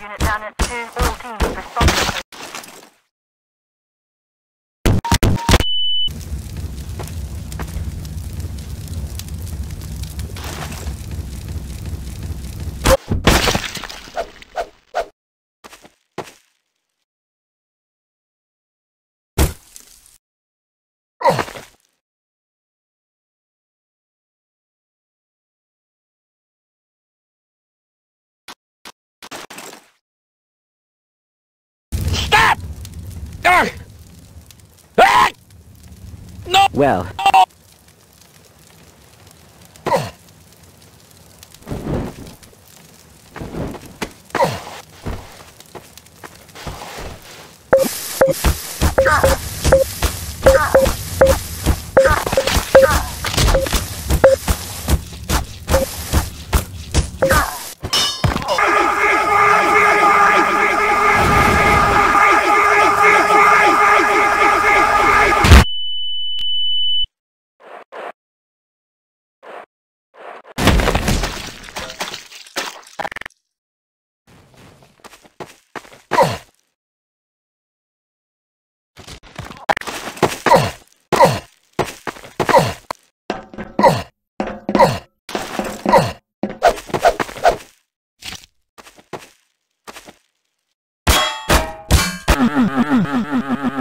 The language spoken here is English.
Unit down at 2. All teams respond. Stop! Ah! Ah! No! Well, Ha ha ha ha ha ha!